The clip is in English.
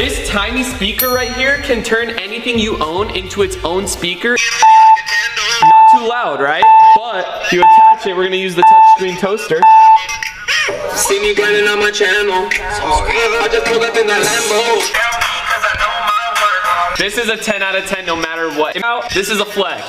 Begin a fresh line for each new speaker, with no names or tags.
This tiny speaker right here can turn anything you own into its own speaker. Not too loud, right? But if you attach it, we're gonna use the touchscreen toaster.
See me grinding on my channel. I just pulled up in that Lambo.
This is a 10 out of 10 no matter what. This is a flex.